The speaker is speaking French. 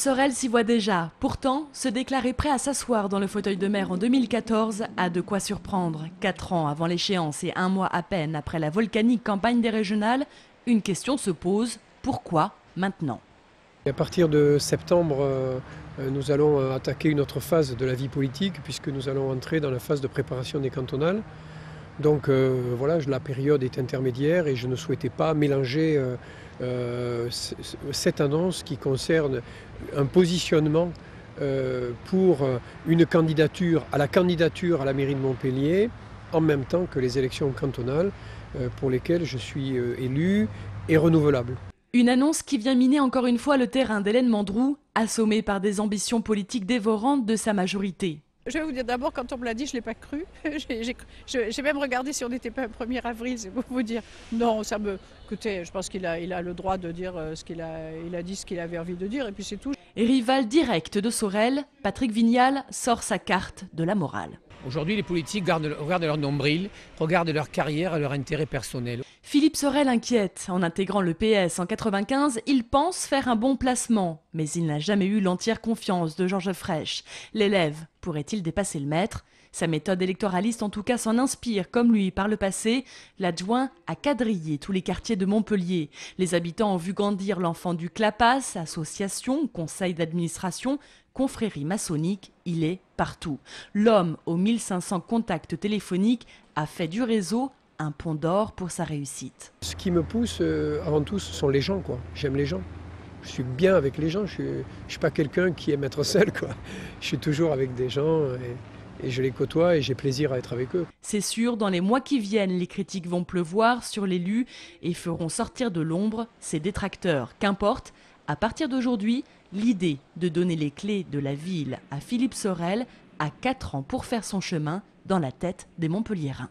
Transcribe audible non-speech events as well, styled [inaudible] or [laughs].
Sorel s'y voit déjà. Pourtant, se déclarer prêt à s'asseoir dans le fauteuil de maire en 2014 a de quoi surprendre. Quatre ans avant l'échéance et un mois à peine après la volcanique campagne des régionales, une question se pose. Pourquoi maintenant? À partir de septembre, euh, nous allons attaquer une autre phase de la vie politique puisque nous allons entrer dans la phase de préparation des cantonales. Donc euh, voilà, la période est intermédiaire et je ne souhaitais pas mélanger euh, euh, cette annonce qui concerne un positionnement pour une candidature à la candidature à la mairie de Montpellier en même temps que les élections cantonales pour lesquelles je suis élu et renouvelable. Une annonce qui vient miner encore une fois le terrain d'Hélène Mandrou, assommée par des ambitions politiques dévorantes de sa majorité. Je vais vous dire d'abord, quand on me l'a dit, je ne l'ai pas cru. [laughs] J'ai même regardé si on n'était pas le 1er avril, c'est pour vous dire. Non, ça me. Écoutez, je pense qu'il a, il a le droit de dire euh, ce qu'il a, il a dit, ce qu'il avait envie de dire, et puis c'est tout. Et rival direct de Sorel, Patrick Vignal sort sa carte de la morale. Aujourd'hui, les politiques regardent leur nombril, regardent leur carrière et leur intérêt personnel. Philippe Sorel inquiète. En intégrant le PS en 95, il pense faire un bon placement. Mais il n'a jamais eu l'entière confiance de Georges Frêche. L'élève pourrait-il dépasser le maître? Sa méthode électoraliste en tout cas s'en inspire, comme lui par le passé. L'adjoint a quadrillé tous les quartiers de Montpellier. Les habitants ont vu grandir l'enfant du Clapas, association, conseil d'administration, confrérie maçonnique, il est partout. L'homme aux 1500 contacts téléphoniques a fait du réseau un pont d'or pour sa réussite. Ce qui me pousse euh, avant tout, ce sont les gens. quoi. J'aime les gens. Je suis bien avec les gens. Je ne suis, pas quelqu'un qui aime être seul. Quoi. Je suis toujours avec des gens. Et je les côtoie et j'ai plaisir à être avec eux. C'est sûr, dans les mois qui viennent, les critiques vont pleuvoir sur l'élu et feront sortir de l'ombre ses détracteurs. Qu'importe, à partir d'aujourd'hui, l'idée de donner les clés de la ville à Philippe Sorel a 4 ans pour faire son chemin dans la tête des Montpelliérains.